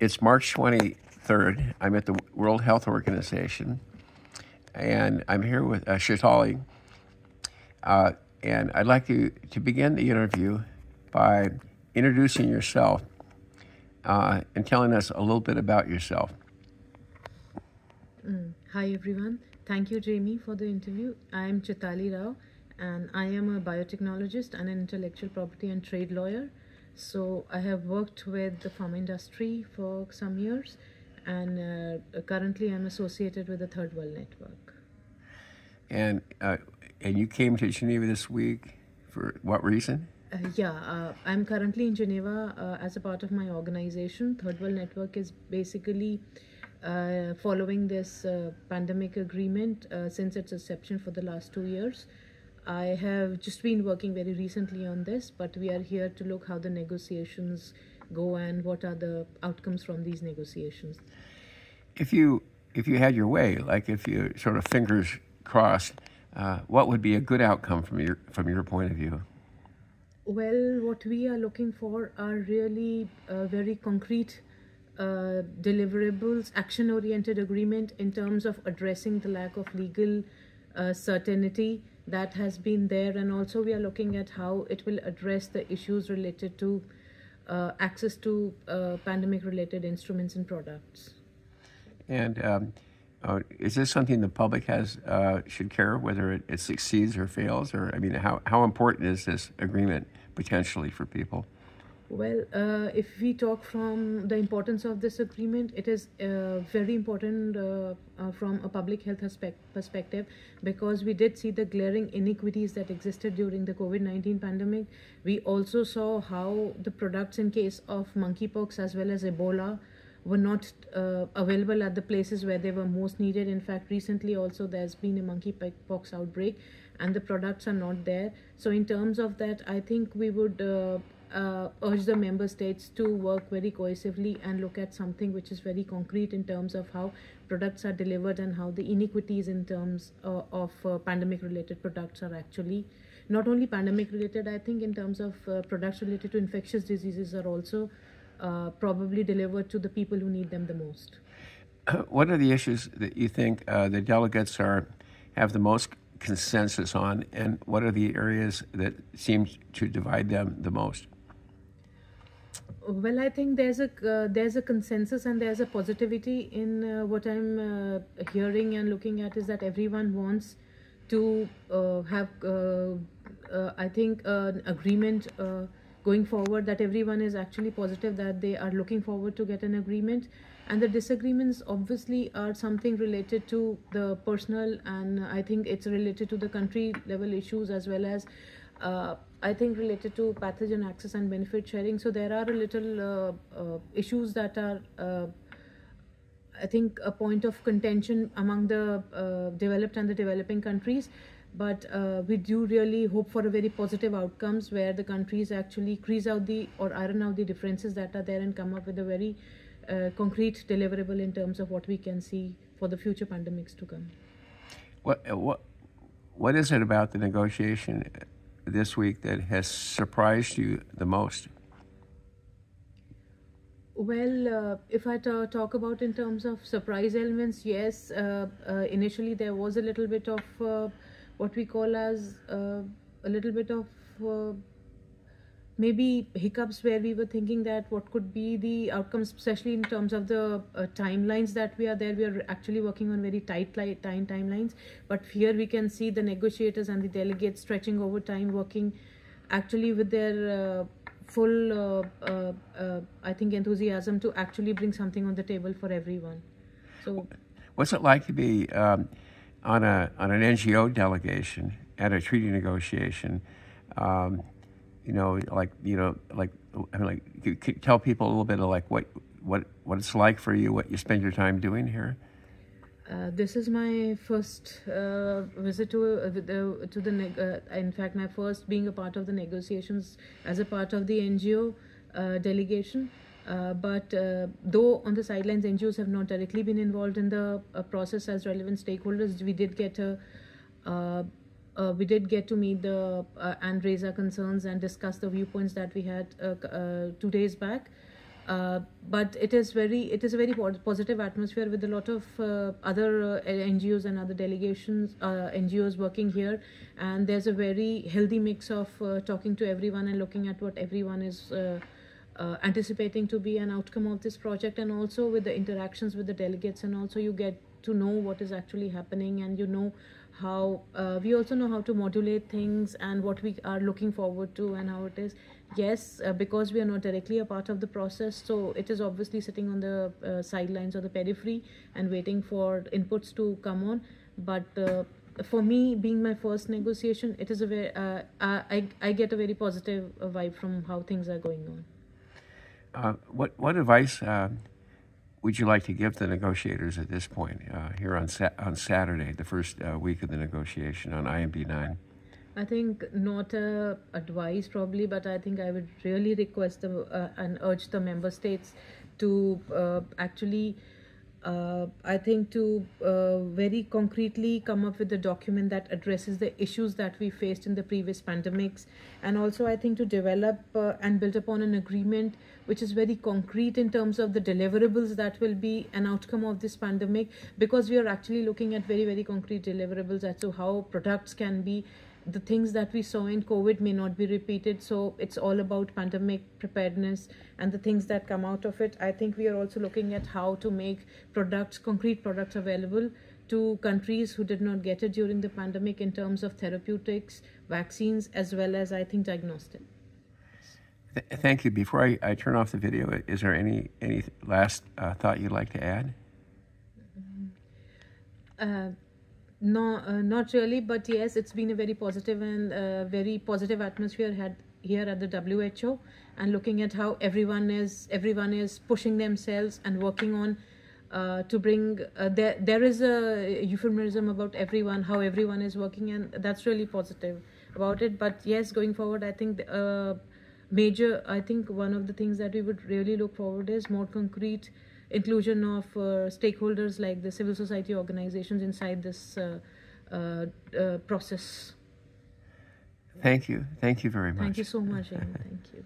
it's March 23rd. I'm at the World Health Organization, and I'm here with uh, Chetali. Uh, and I'd like you to begin the interview by introducing yourself uh, and telling us a little bit about yourself. Mm. Hi, everyone. Thank you, Jamie, for the interview. I'm Chetali Rao, and I am a biotechnologist and an intellectual property and trade lawyer. So I have worked with the pharma industry for some years, and uh, currently I'm associated with the Third World Network. And uh, and you came to Geneva this week for what reason? Uh, yeah, uh, I'm currently in Geneva uh, as a part of my organization. Third World Network is basically uh, following this pandemic agreement since its inception for the last two years. I have just been working very recently on this, but we are here to look how the negotiations go and what are the outcomes from these negotiations. If you if you had your way, like if you sort of fingers crossed, uh, what would be a good outcome from your from your point of view? Well, what we are looking for are really uh, very concrete uh, deliverables, action oriented agreement in terms of addressing the lack of legal uh, certainty that has been there and also we are looking at how it will address the issues related to uh, access to uh, pandemic related instruments and products. And um, uh, is this something the public has uh, should care whether it, it, succeeds or fails? Or i mean how, how important is this agreement potentially for people well, uh, if we talk from the importance of this agreement, it is uh, very important uh, uh from a public health aspect perspective because we did see the glaring inequities that existed during the COVID 19 pandemic. We also saw how the products in case of monkeypox as well as Ebola were not uh, available at the places where they were most needed. In fact, recently also there's been a monkeypox outbreak and the products are not there. So, in terms of that, I think we would uh, urge the member states to work very cohesively and look at something which is very concrete in terms of how products are delivered and how the inequities in terms uh, of uh, pandemic related products are actually not only pandemic related i think in terms of uh, products related to infectious diseases are also uh, probably delivered to the people who need them the most. What are the issues that you think uh, the delegates are have the most consensus on and what are the areas that seem to divide them the most well, I think there's a uh, there's a consensus and there's a positivity in uh, what I'm uh, hearing and looking at is that everyone wants to uh, have uh, uh, I think an agreement going forward that everyone is actually positive that they are looking forward to get an agreement. And the disagreements obviously are something related to the personal and I think it's related to the country level issues as well as I think related to pathogen access and benefit sharing. So there are a little uh, uh, issues that are, uh, I think, a point of contention among the uh, developed and the developing countries. But uh, we do really hope for a very positive outcomes where the countries actually crease out the or iron out the differences that are there and come up with a very uh, concrete deliverable in terms of what we can see for the future pandemics to come. What what what is it about the negotiation? This week that has surprised you the most? Well, uh, if I t- talk about in terms of surprise elements, yes, uh, uh, initially there was a little bit of uh, what we call as uh, a little bit of uh, maybe hiccups where we were thinking that what could be the outcomes, especially in terms of the uh, timelines that we are there. We are actually working on very tight time timelines, but here we can see the negotiators and the delegates stretching over time, working actually with their uh, full, uh, uh, uh, I think, enthusiasm to actually bring something on the table for everyone. So, what's it like to be um, on a on an NGO delegation at a treaty negotiation? Um, you know, like you know, like I mean, like you could tell people a little bit of like what what what it's like for you, what you spend your time doing here. Uh, this is my first uh, visit to uh, the to the uh, in fact my first being a part of the negotiations as a part of the NGO uh, delegation. Uh, but though on the sidelines, NGOs have not directly been involved in the process as relevant stakeholders. We did get a uh, we did get to meet the uh, and raise our concerns and discuss the viewpoints that we had uh, uh two days back. Uh, but it is very it is a very positive atmosphere with a lot of other NGOs and other delegations NGOs working here and there's a very healthy mix of talking to everyone and looking at what everyone is uh, anticipating to be an outcome of this project and also with the interactions with the delegates and also you get to know what is actually happening and you know how we also know how to modulate things and what we are looking forward to and how it is. Yes uh, because we are not directly a part of the process so it is obviously sitting on the uh, sidelines or the periphery and waiting for inputs to come on. But uh, for me being my first negotiation it is a very uh, I, I get a very positive uh, vibe from how things are going on. Uh, what what advice would you like to give the negotiators at this point here on sa- on Saturday the first week of the negotiation on INB nine? I think not a advice probably, but I think I would really request the, uh, and urge the member states to uh, actually. Uh, I think to uh, very concretely come up with a document that addresses the issues that we faced in the previous pandemics, and also I think to develop uh, and build upon an agreement which is very concrete in terms of the deliverables that will be an outcome of this pandemic, because we are actually looking at very very concrete deliverables as to how products can be the things that we saw in COVID may not be repeated. So it's all about pandemic preparedness and the things that come out of it. I think we are also looking at how to make products, concrete products available to countries who did not get it during the pandemic in terms of therapeutics, vaccines, as well as, I think, diagnostic. thank you. Before I, I, turn off the video, is there any, any last uh, thought you'd like to add? Uh, no, uh, not really, but yes, it's been a very positive and uh, very positive atmosphere had here at the WHO, and looking at how everyone is everyone is pushing themselves and working on uh, to bring uh, there there is a euphemism about everyone how everyone is working and that's really positive about it but yes going forward i think major i think one of the things that we would really look forward is more concrete inclusion of uh, stakeholders like the civil society organizations inside this uh, uh, process. Thank you. Thank you very much. Thank you so much, Amy. Thank you.